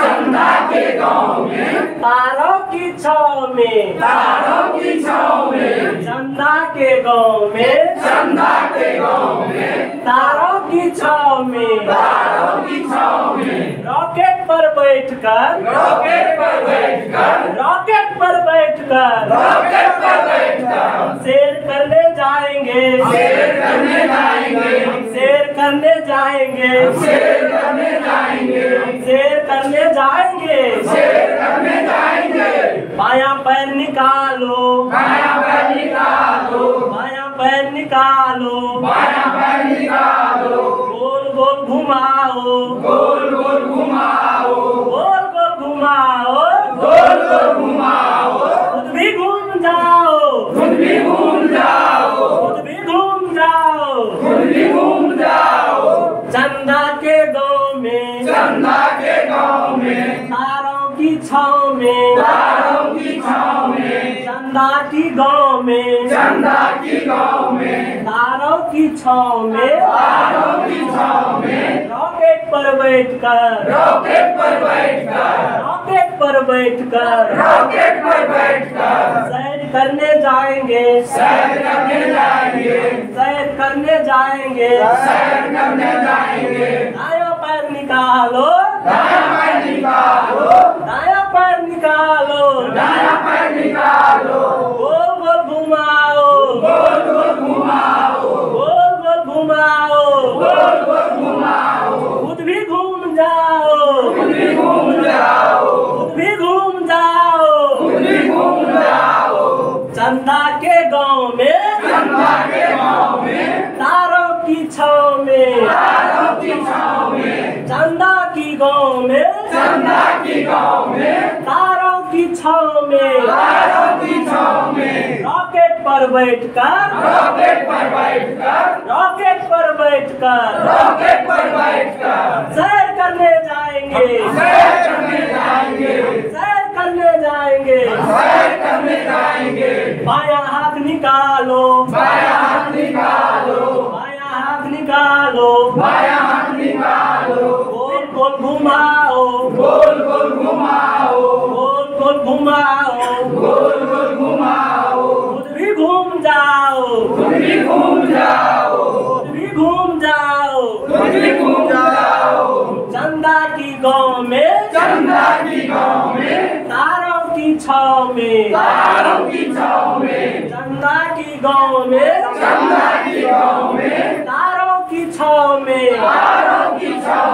चंदा के गाँव में तारों की छाव में तारों की छाव में चंदा के गाँव में चंदा के गाँव में तारों की छाव में तारों की छाव में रॉकेट पर बैठकर। रॉकेट पर बैठकर। रॉकेट पर बैठकर रॉकेट पर बैठकर शेर करने जाएँगे। शेर करने जाएँगे। शेर करने जाएँगे शेर करने जाएँगे। शेर करने जाएँगे। शेर करने जाएँगे। बाया पैर निकालो। बाया पैर निकालो। बाया पैर निकालो। बाया पैर निकालो। गोल गोल घुमाओ। गोल गोल घुमाओ गोल गोल घुमाओ गोल गोल घुमाओ खुद भी घूम जाओ खुद भी घूम जाओ खुद भी घूम जाओ खुद भी घूम जाओ चंदा के गाँव में चंदा के गाँव में। तारों की छाव में। तारों की छाव में। चंदा की गाँव में। चंदा की गाँव में। तारों की छाव में। तारों की छाव में। रॉकेट पर बैठकर। रॉकेट पर बैठकर। रॉकेट पर बैठकर। रॉकेट पर बैठकर। सैर करने जाएँगे। सैर करने जाएँगे। सैर करने जाएँगे। सैर करने जाएँगे। दाया पैर निकालो दाया पैर निकालो दाया की गाँव में। तारों की छाव में। तारों की छाव में। रॉकेट पर बैठकर। रॉकेट पर बैठकर। रॉकेट पर बैठकर। रॉकेट पर बैठकर। सैर करने जाएँगे। सैर करने जाएँगे। सैर करने जाएँगे। सैर करने जाएँगे। बाया हाथ निकालो। बाया हाथ निकालो। बाया हाथ निकालो। बाया हाथ निकालो। गोल गोल घुमाओ गोल घुमाओ। गोल गोल घुमाओ। गोल गोल घुमाओ। खुद भी घूम जाओ। खुद भी घूम जाओ। खुद भी घूम जाओ। खुद भी घूम जाओ। चंदा की गाँव में। चंदा की गाँव में। तारों की छाव में। तारों की छाव में। चंदा की गाँव में। चंदा की गाँव में। तारों की छाव में। तारों की छाव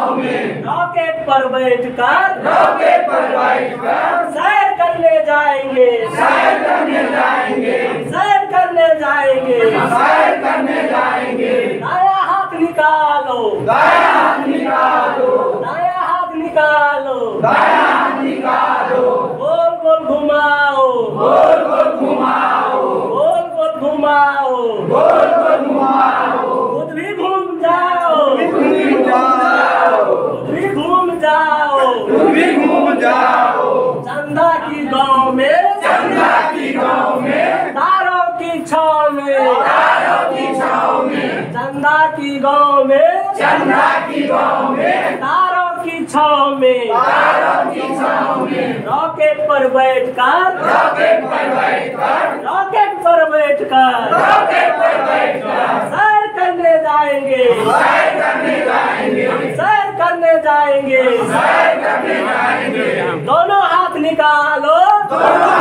पर बैठकर रॉकेट पर बैठकर सैर करने जाएँगे। सैर करने जाएँगे। सैर करने जाएँगे। सैर करने जाएँगे। दाया हाथ निकालो। दाया हाथ निकालो। दाया हाथ निकालो। दाया हाथ निकालो। गोल गोल घुमाओ। गोल गोल घुमाओ। गोल गोल घुमाओ। गोल गोल जाओ। चंदा की गाँव में चंदा की गाँव में। तारों की छाव में। तारों की छाव में। चंदा की गाँव में चंदा की गाँव में। तारों की छाव में। तारों की छाव में। रॉकेट पर बैठकर रॉकेट पर बैठकर। रॉकेट पर बैठकर रॉकेट पर बैठकर। सैर करने जाएँगे सैर करने जाएँगे सैर करने जाएँगे। दोनों हाथ निकालो। दोनों